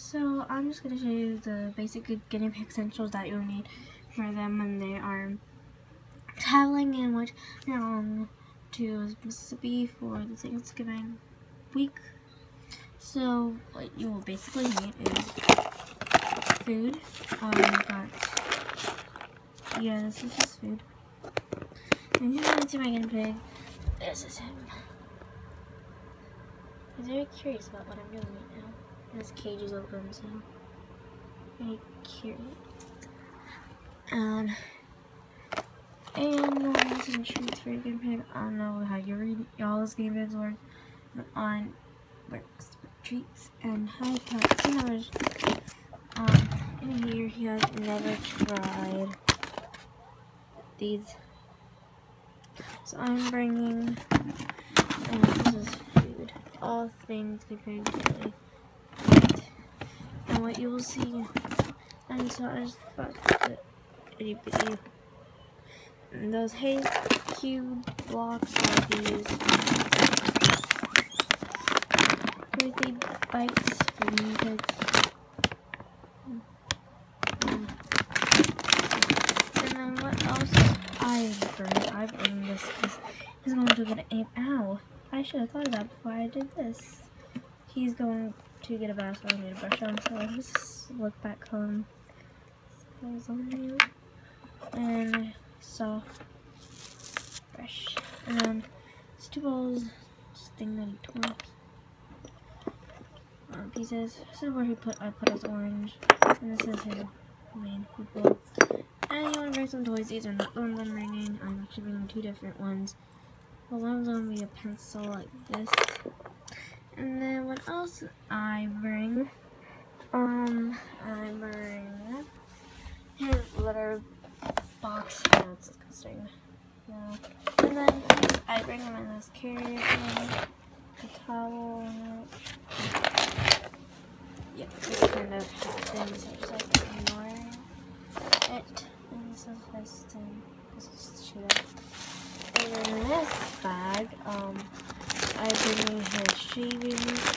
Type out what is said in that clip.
So I'm just going to show you the basic guinea pig essentials that you'll need for them when they are traveling and which um, to Mississippi for the Thanksgiving week. So what you will basically need is food. Um, got, yeah, this is just food. And here's my to my guinea pig. This is him. He's very curious about what I'm doing right now. And his cage is open, so very curious. Um, and uh, some treats for your pig. I don't know how you read y'all's pigs work, but on works treats and high touch. Um, in here he has never tried these. So I'm bringing, and this is food, all things compared to What you will see, and so I just the itty bitty, and those hay cube blocks are these. Birthday bites for me kids. Hmm. And then what else? I've heard, I've earned this because he's going to get an ow. I should have thought of that before I did this. He's going to get a bath, so I need a brush on, so I just look back home. And soft brush. And it's two balls, just thing that he tore uh, pieces. This is where he put I put his orange. And this is his main food And you want to bring some toys. These are not the ones I'm bringing. I'm actually bringing two different ones. Well, one's going to be a pencil like this. And then what else I bring? Um, I bring his litter box. Oh, it's disgusting. Yeah. And then I bring him in this carrier thing, a towel. Yep, this kind of happens. So just like ignoring it. And this is his thing. This is shoot. And then this bag,